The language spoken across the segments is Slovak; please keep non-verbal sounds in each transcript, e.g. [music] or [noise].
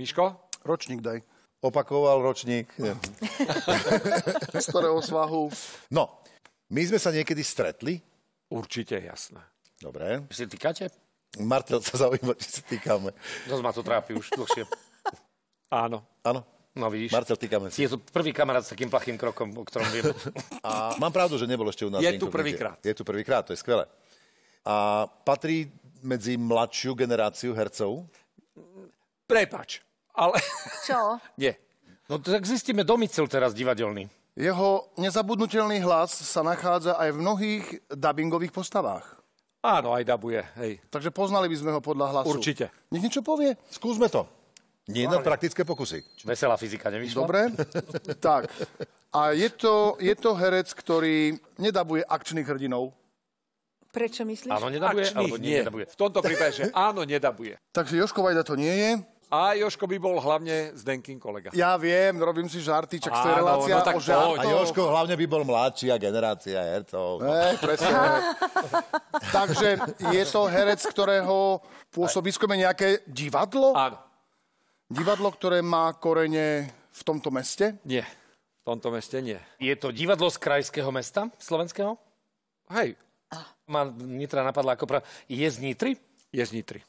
Miško? Ročník daj. Opakoval ročník. [laughs] Z ktorého svahu? No, my sme sa niekedy stretli. Určite, jasné. Dobre. Si týkate? Martel sa zaujíma, či sa týkame. Dosť ma to trápi už dlhšie. Áno. Áno. No vidíš. Marcel, týkame sa. Je to prvý kamarát s takým plachým krokom, o ktorom viem. [laughs] A mám pravdu, že nebol ešte u nás. Je tu prvýkrát. Je tu prvýkrát, to je skvelé. A patrí medzi mladšiu generáciu hercov? Prepač, ale Čo? [laughs] nie. No tak zistíme domicil teraz divadelný. Jeho nezabudnutelný hlas sa nachádza aj v mnohých dubbingových postavách. Áno, aj dabuje, hej. Takže poznali by sme ho podľa hlasu. Určite. Nech niečo povie. Skúsme to. Nie na praktické pokusy. Veselá fyzika nevyšla? Dobre. [laughs] tak. A je to, je to herec, ktorý nedabuje akčných hrdinov. Prečo myslíš? Áno, nedabuje? Akčných Alebo nie, nie. nedabuje. V tomto prípade, že áno, nedabuje. [laughs] Takže Joško Vajda to nie je. A Joško by bol hlavne Zdenkin kolega. Ja viem, robím si žarty, čak to je Áno, relácia no tak o žartoch. A Joško hlavne by bol mladšia generácia hercov. Ne, presne. [laughs] Takže je to herec, ktorého pôsobisko je nejaké divadlo? Áno. Divadlo, ktoré má korene v tomto meste? Nie. V tomto meste nie. Je to divadlo z krajského mesta slovenského? Hej, Ma Nitra napadla ako prav... Je z Nitry? je z Nitry.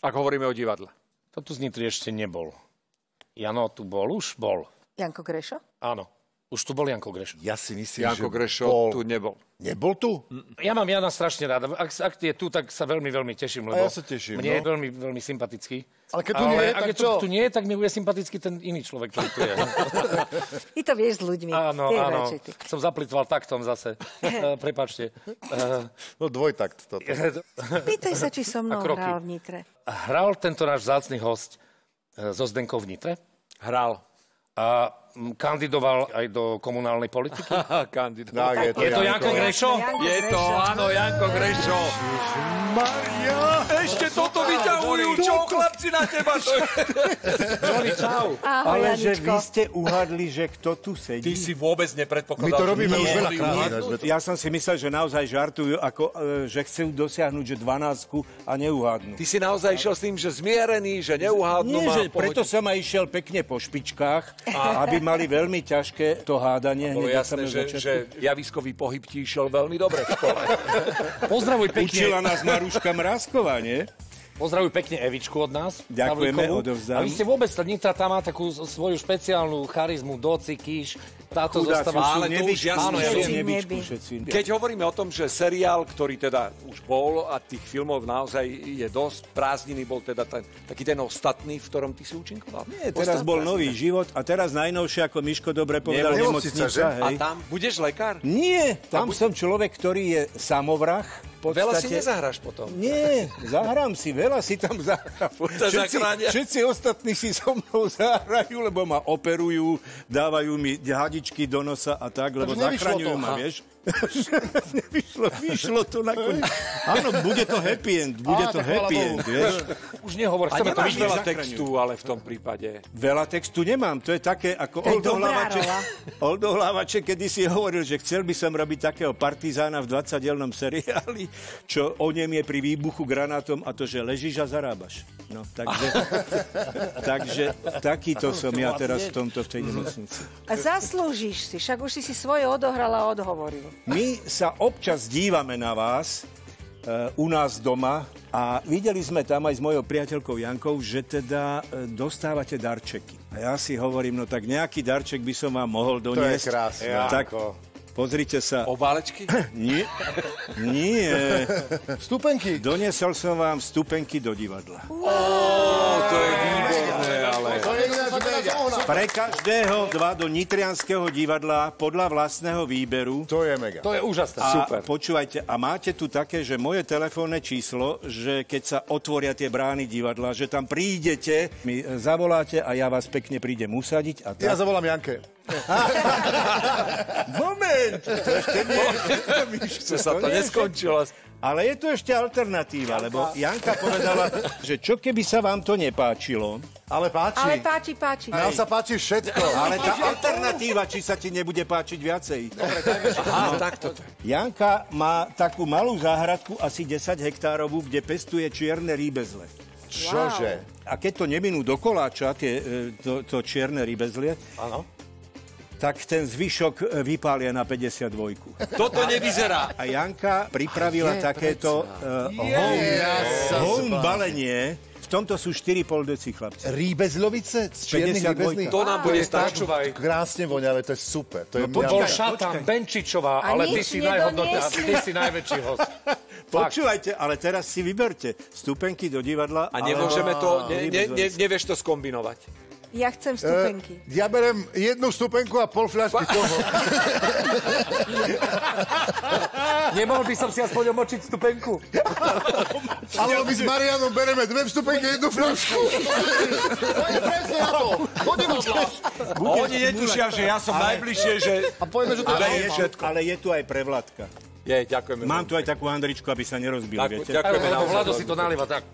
Ak hovoríme o divadle. To tu z Nitry ešte nebol. Jano tu bol? Už bol. Janko Grešo? Áno. Už tu bol Janko Grešo. Ja si myslím, Janko že Grešo bol... tu nebol. Nebol tu? Ja mám Jana strašne rád. Ak, ak je tu, tak sa veľmi, veľmi teším, lebo ja sa teším, mne no. je veľmi, veľmi sympatický. Ale keď tu nie je, ak tak je tu, čo? tu nie je, tak mi bude sympatický ten iný človek, ktorý tu je. Ty to vieš s ľuďmi. áno, Ty áno. Som zaplitval taktom zase. [laughs] Eh, Prepačte. Eh, No dvojtakt toto. [laughs] Pýtaj sa, či so mnou A hral v Nitre. Hral tento náš vzácny host eh, so Zdenkou v Nitre Hral. A kandidoval aj do komunálnej politiky. [laughs] Kandidát. Tak, je to, Je to Janko Grešo? Je to, áno, Janko Grešo. Maria! Ešte vyťahujú, čo chlapci na teba to je. Johnny, čau. Ahoj, Ale že Janičko. vy ste uhadli, že kto tu sedí. Ty si vôbec nepredpokladal. My to že robíme už sme to- Ja som si myslel, že naozaj žartujú, ako, e, že chcú dosiahnuť, že 12 a neuhádnu. Ty si naozaj išiel s tým, že zmierený, že neuhádnu Nie, že preto som aj išiel pekne po špičkách, aby mali veľmi ťažké to hádanie. Bolo na jasné, že, že javiskový pohyb ti išiel veľmi dobre v škole. [laughs] Pozdravuj pekne. Učila nás Maruška Mrázková, nie? Pozdravuj pekne Evičku od nás. Ďakujeme, odovzdám. A vy ste vôbec, tá Nitra tam má takú svoju špeciálnu charizmu, doci, kýš. Táto Chudáci, zostava... Ale to už nevyčku Neby. všetci. Keď hovoríme o tom, že seriál, ktorý teda už bol a tých filmov naozaj je dosť, prázdniny bol teda ten, taký ten ostatný, v ktorom ty si účinkoval. Nie, teraz bol nový život a teraz najnovšie, ako Miško dobre povedal, Nemocnica? A tam budeš lekár? Nie, tam som človek, ktorý je samovrah. V Veľa si podstate- nezahráš potom. Nie, zahrám si, veľa si tam zahrám. [laughs] Všetci, všetci ostatní si so mnou zahrajú, lebo ma operujú, dávajú mi hadičky do nosa a tak, lebo zachraňujú ma, vieš. Nevyšlo, vyšlo to nakoniec. Áno, bude to happy end, bude Á, to happy end, vieš. Už nehovor, chceme to veľa textu, ale v tom prípade. Veľa textu nemám, to je také ako Oldo Hlavače. Oldo Hlavače kedy si hovoril, že chcel by som robiť takého partizána v 20-dielnom seriáli, čo o ňom je pri výbuchu granátom a to, že ležíš a zarábaš. No, takže, [laughs] takže takýto som ja teraz v tomto v tej nemocnici. A zaslúžiš si, však už si si svoje odohral a odhovoril. My sa občas dívame na vás e, u nás doma a videli sme tam aj s mojou priateľkou Jankou, že teda e, dostávate darčeky. A ja si hovorím, no tak nejaký darček by som vám mohol je doniesť. krásne. Tak pozrite sa. Obálečky? [laughs] Nie, nie. Stupenky. Doniesol som vám vstupenky do divadla. to je výborné, Pre každého dva do Nitrianského divadla podľa vlastného výberu. To je mega. To je úžasné. A Super. počúvajte, a máte tu také, že moje telefónne číslo, že keď sa otvoria tie brány divadla, že tam prídete, mi zavoláte a ja vás pekne prídem usadiť a tak. Ja zavolám Janke. [laughs] Moment! To ešte nie. Že sa to neskončilo. Ale je tu ešte alternatíva, lebo Janka povedala, že čo keby sa vám to nepáčilo, Ale páči. Ale páči, páči. Nám sa páči všetko. ale tá alternatíva, či sa ti nebude páčiť viacej. Aha, takto. Janka má takú malú záhradku, asi 10 hektárovú, kde pestuje čierne rýbezle. Čože? A keď to neminú do koláča, tie, e, to, to čierne rybezlie. Tak ten zvyšok e, vypália na 52. Toto nevyzerá. A Janka pripravila takéto uh, home, home balenie. V tomto sú 4,5 deci chlapci. Rýbezlovice z čiernych 52. rýbezlí? To nám bude stačiť. Počúvaj. Krásne voňavé, to je super. To je ja- bol počkaj. Benčičová, ale ty si nedoniesli. ty si najväčší host. [laughs] Počúvajte, ale teraz si vyberte stupenky do divadla. A nemôžeme to, ne, ne, ne, Rybezlovice. nevieš to skombinovať. Ja chcem vstupenky. Ja berem jednu stupenku a pol fľašky toho. [laughs] Nemohol by som si aspoň omočiť stupenku? Ale my s Marianom bereme dve vstupenky, jednu fľašku. To je presne na to. Chodím Oni netušia, že ja som najbližšie, že... A povieme, že to Ale je je, všetko. ale je tu aj prevladka. Je, ďakujeme. Mám tu aj takú handričku, aby sa nerozbil, Tak, viete? ďakujeme naozaj. Vlado si to nalieva tak.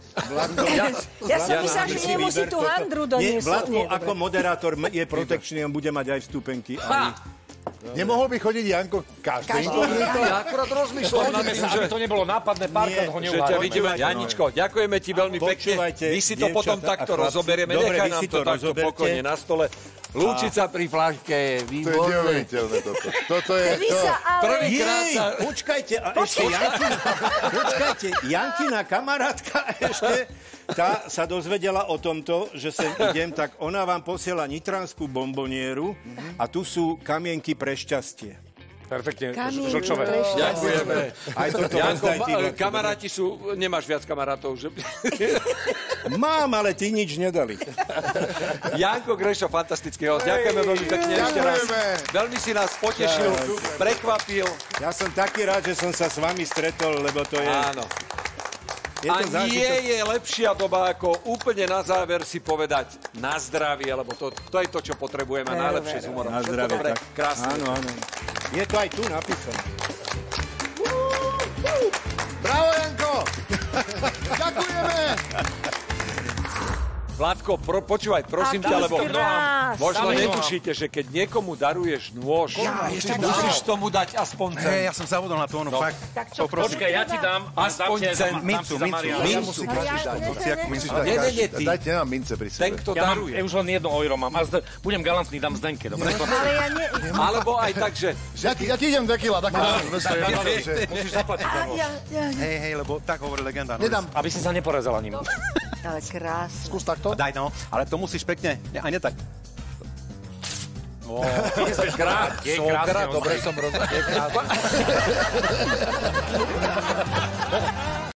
Ja som myslela, že si nemusí vyber tú handru Nie, doniesť. Vládko Nie, ako dobre. moderátor je protekčný, on bude mať aj vstupenky. Aj... Nemohol by chodiť Janko každý? Každý. Ja akurát rozmýšľam že... aby to nebolo nápadné, párkrát ho neuvážime. vidíme. Janičko, ďakujeme ti veľmi pekne. My si to potom takto rozoberieme. Nechaj nám si to to takto pokojne na stole. Lúčica pri flaške je To je výborné. neuveriteľné toto. Toto je... To... ale... Prvýkrát sa... počkajte, a ešte Jankina, počkajte, Jankina kamarátka ešte, tá sa dozvedela o tomto, že sem idem, tak ona vám posiela nitranskú bombonieru a tu sú kamienky pre šťastie. Perfektne, žlčové. Ďakujeme. Aj toto Janko, kamaráti sú... Nemáš viac kamarátov, že... [laughs] Mám, ale ty nič nedali. [laughs] Janko Grešo, fantastický host. Ďakujeme veľmi pekne ešte raz. Veľmi si nás potešil, prekvapil. Ja som taký rád, že som sa s vami stretol, lebo to je... Áno. je A nie zážitok. je lepšia doba, ako úplne na záver si povedať na zdravie, lebo to, to je to, čo potrebujeme Veru, najlepšie s humorom. Na zdravie, tak. krásne. Áno, áno. Je to aj tu napísané. Bravo, Janko! [laughs] Vládko, pro, počúvaj, prosím ťa, lebo krás. možno netušíte, že keď niekomu daruješ nôž, musíš tomu dať aspoň cen. Hej, ja som zabudol na to, ono, No. fakt. Tak čo, Počkaj, ja ti dám, Aspoň cen. Mincu, mincu. Ja Mincu. No ja- dať. musíš Nie, dať nie, každý. nie, ty. Dajte, ja mám mince pri Ten, sebe. kto Ja, mám, daruje. ja už len jedno euro mám. A budem galantný, dám Zdenke, dobre? Ale ja ne... Alebo aj tak, že Ja ti, ja ti idem dekila, taký Musíš zaplatiť. Ja, ja, Hej, hej, lebo tak hovorí legenda. no. Aby si sa neporezala ním. Ale krásne. Skús takto. Daj no, ale to musíš pekne, ne, aj ne tak. [laughs] Krát, je krásne. dobre som rozumel. [laughs]